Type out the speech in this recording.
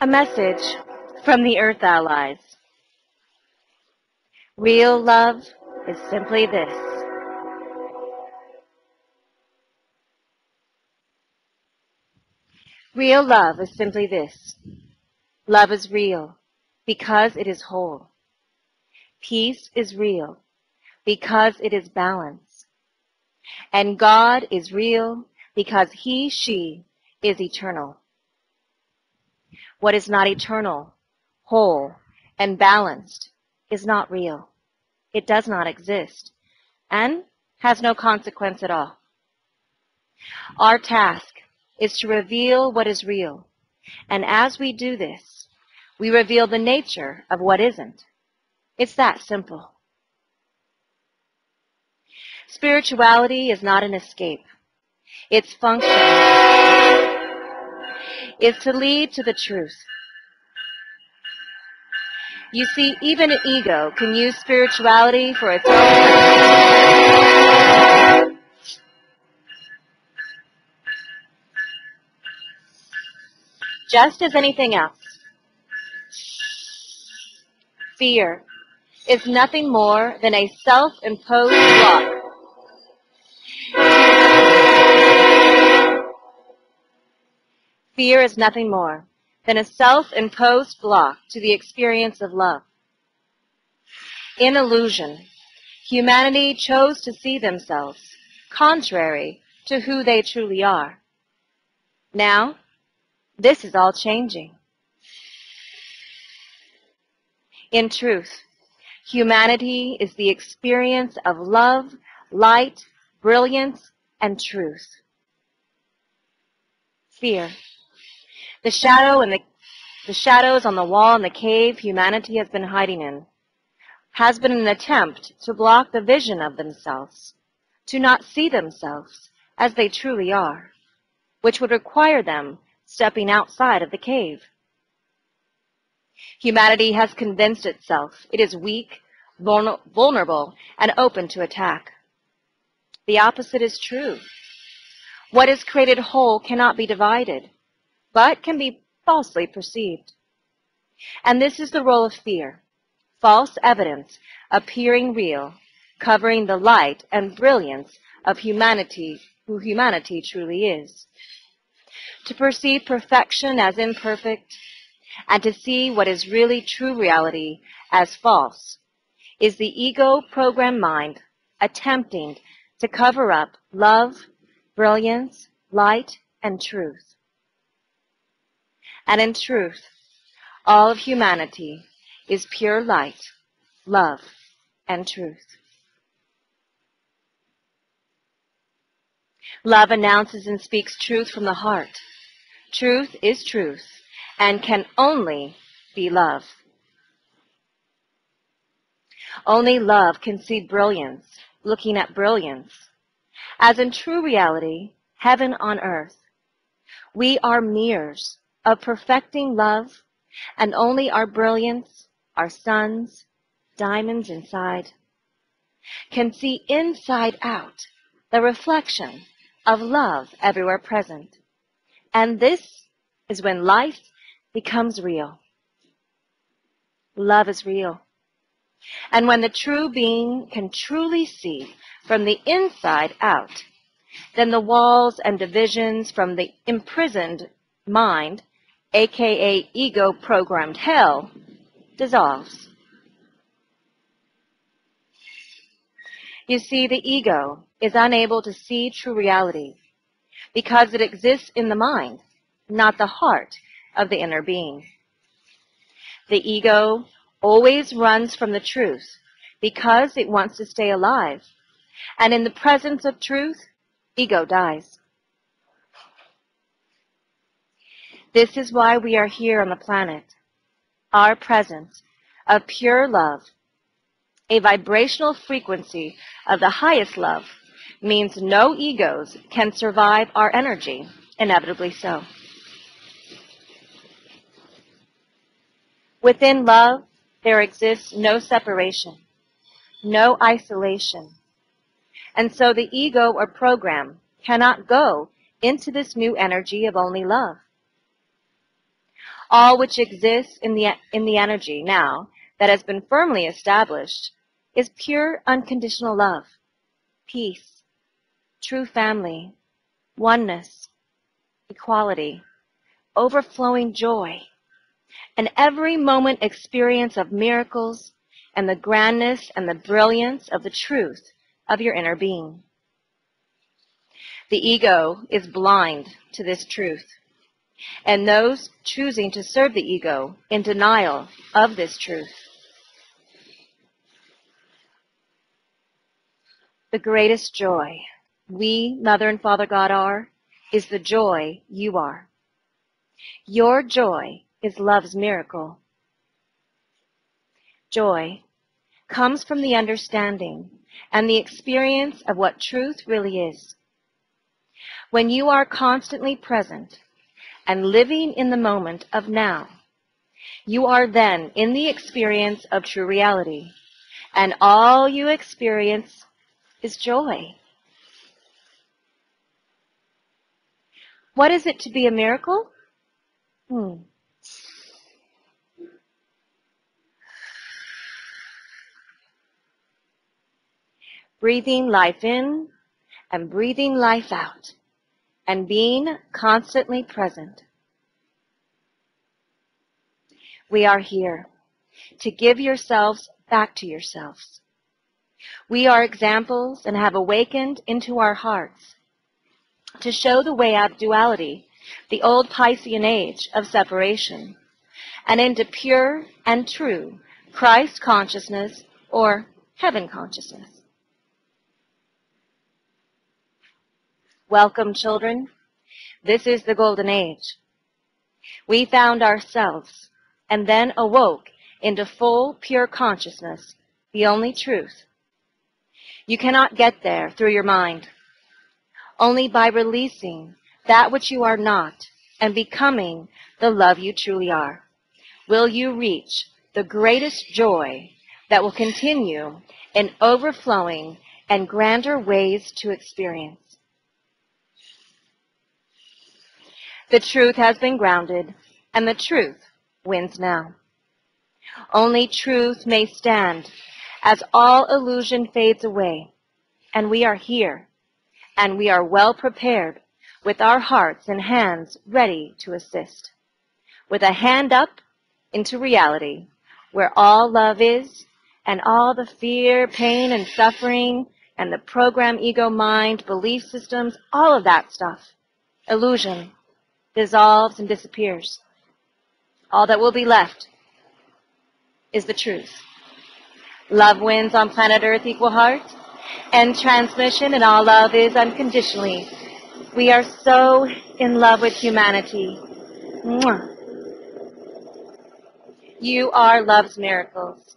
A message from the Earth Allies. Real love is simply this. Real love is simply this. Love is real because it is whole. Peace is real because it is balance. And God is real because he, she is eternal. What is not eternal, whole, and balanced is not real. It does not exist and has no consequence at all. Our task is to reveal what is real. And as we do this, we reveal the nature of what isn't. It's that simple. Spirituality is not an escape. Its function is to lead to the truth. You see, even an ego can use spirituality for its own Just as anything else. Fear is nothing more than a self-imposed block Fear is nothing more than a self-imposed block to the experience of love. In illusion, humanity chose to see themselves contrary to who they truly are. Now, this is all changing. In truth, humanity is the experience of love, light, brilliance, and truth. Fear the shadow and the, the shadows on the wall in the cave humanity has been hiding in has been an attempt to block the vision of themselves, to not see themselves as they truly are, which would require them stepping outside of the cave. Humanity has convinced itself it is weak, vulnerable, and open to attack. The opposite is true. What is created whole cannot be divided but can be falsely perceived. And this is the role of fear, false evidence appearing real, covering the light and brilliance of humanity, who humanity truly is. To perceive perfection as imperfect, and to see what is really true reality as false, is the ego programmed mind attempting to cover up love, brilliance, light, and truth. And in truth, all of humanity is pure light, love, and truth. Love announces and speaks truth from the heart. Truth is truth and can only be love. Only love can see brilliance, looking at brilliance. As in true reality, heaven on earth, we are mirrors of perfecting love, and only our brilliance, our suns, diamonds inside, can see inside out the reflection of love everywhere present. And this is when life becomes real. Love is real. And when the true being can truly see from the inside out, then the walls and divisions from the imprisoned mind aka ego programmed hell, dissolves. You see, the ego is unable to see true reality because it exists in the mind, not the heart of the inner being. The ego always runs from the truth because it wants to stay alive. And in the presence of truth, ego dies. This is why we are here on the planet. Our presence of pure love, a vibrational frequency of the highest love, means no egos can survive our energy, inevitably so. Within love, there exists no separation, no isolation. And so the ego or program cannot go into this new energy of only love. All which exists in the, in the energy now that has been firmly established is pure unconditional love, peace, true family, oneness, equality, overflowing joy, an every moment experience of miracles and the grandness and the brilliance of the truth of your inner being. The ego is blind to this truth, and those choosing to serve the ego in denial of this truth. The greatest joy we, Mother and Father God, are is the joy you are. Your joy is love's miracle. Joy comes from the understanding and the experience of what truth really is. When you are constantly present and living in the moment of now, you are then in the experience of true reality, and all you experience is joy. What is it to be a miracle? Hmm. Breathing life in and breathing life out and being constantly present. We are here to give yourselves back to yourselves. We are examples and have awakened into our hearts to show the way out of duality, the old Piscean age of separation, and into pure and true Christ consciousness or heaven consciousness. Welcome, children. This is the golden age. We found ourselves and then awoke into full, pure consciousness, the only truth. You cannot get there through your mind. Only by releasing that which you are not and becoming the love you truly are will you reach the greatest joy that will continue in overflowing and grander ways to experience. The truth has been grounded, and the truth wins now. Only truth may stand as all illusion fades away, and we are here and we are well prepared with our hearts and hands ready to assist. With a hand up into reality, where all love is, and all the fear, pain, and suffering, and the program, ego, mind, belief systems, all of that stuff, illusion, dissolves and disappears. All that will be left is the truth. Love wins on planet Earth equal heart and transmission and all love is unconditionally. We are so in love with humanity. Mwah. You are love's miracles.